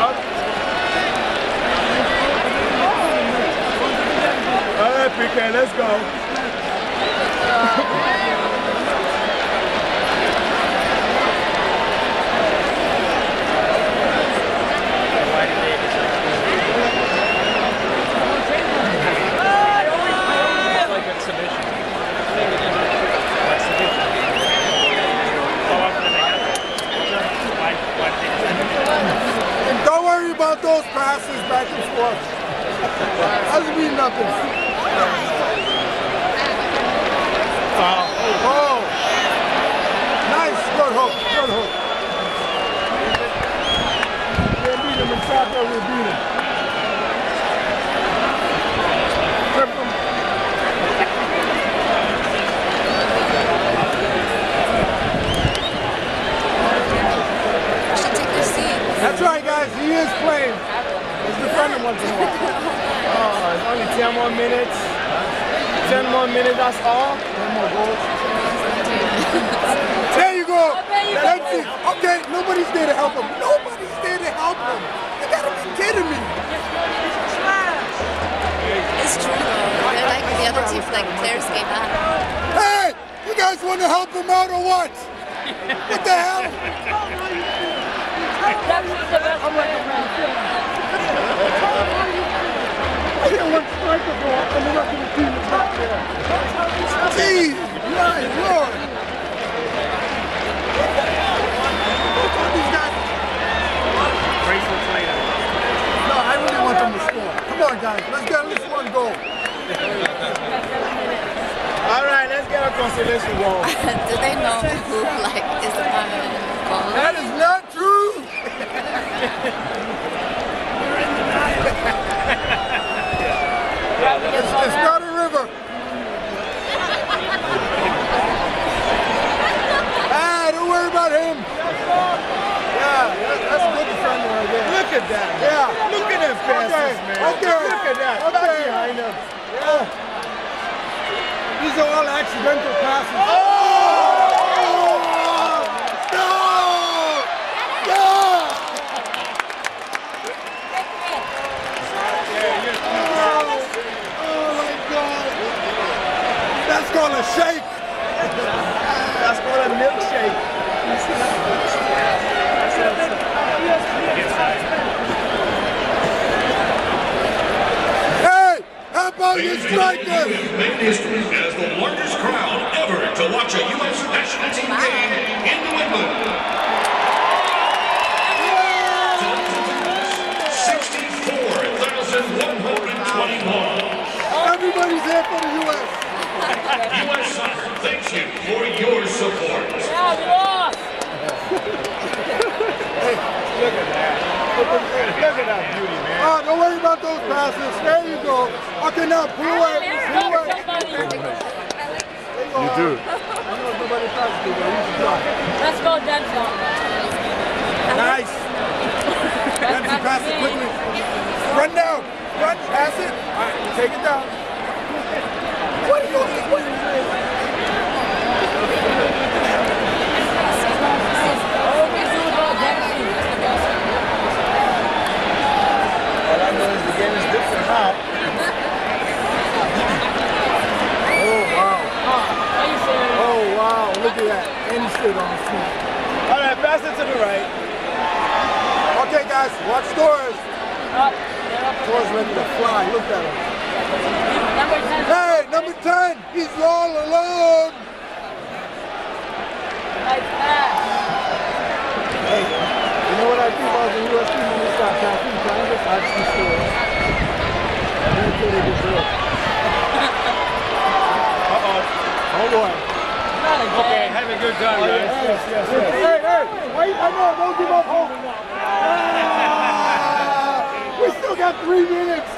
All right, PK, let's go. like a submission. Like submission. How often do they have it? Why, why do they have it? And don't worry about those passes back and forth. Doesn't mean nothing. Oh. Nice. Good hook. Good hook. Can't beat him in soccer, we beat him. Trip him. You should take your seat. That's right, guys. Is playing. He's defending once in a while. Oh, it's only 10 more minutes. 10 more minutes, that's all. One more goal. There you go. That's it. Okay, nobody's there to help him. Nobody's there to help him. You gotta be kidding me. It's true though. They're like the other team, like players gave out. Hey, you guys want to help him out or what? What the hell? I hear one striker go up and the rest of the team is not there. Jeez, my lord. Guys, Bracelets later. no, I really want them to score. Come on, guys, let's get at least one goal. All right, let's get a consolation goal. Do they know who like is the permanent goal? That is not true. it's, it's not a river. ah, don't worry about him. Yeah, that- that's a good defender right there. Look at that. Yeah. Look at them passes, Okay, man. okay, Look at that. Back behind him. Yeah. These are all accidental passes. Oh! No! No! Oh my God! That's called a shake. That's called a milkshake. Hey, how about you strikers? made history as the largest crowd ever to watch a U.S. national team game in New England. 64,121. Everybody's here for the U.S. U.S. Soccer thanks you for your support. Yeah, Look at that. Look at that beauty, man. Oh, don't worry about those passes. There you go. Okay, now pull away. Pull away. You do. I know nobody passes you, but you should try. Let's go, Denzel. Nice. Dempsey, pass it quickly. Run down. Run, pass it. All right, take it down. What are you doing? What are you doing? All I know is the game is different now. Oh, wow. Oh, wow. Look at Stayed on feet. All right, pass it to the right. Okay, guys, watch Torres. Torres ready to fly. Look at him. Number 10. Hey, number 10. He's all alone. Nice pass. Hey, you know what I think about the U.S. team when they start passing? Trying to actually score. That's what they do. Uh-oh. Oh, boy. Okay, have a good time, guys. Yes, yes, yes. Hey, hey, wait, I know, don't give up hope. Ah, we still got three minutes.